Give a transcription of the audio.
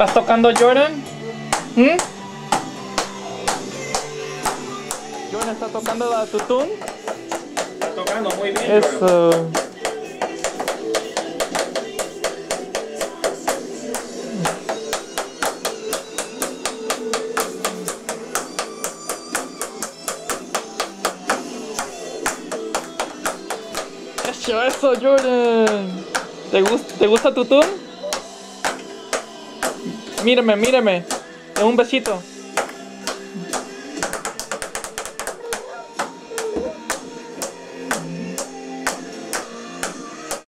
¿Estás tocando Jordan? ¿Mm? Jordan está tocando la tutún. Está tocando muy bien. Eso. Eso, eso, Jordan. ¿Te gusta, ¿te gusta tutún? Mírame, mírame. Un besito.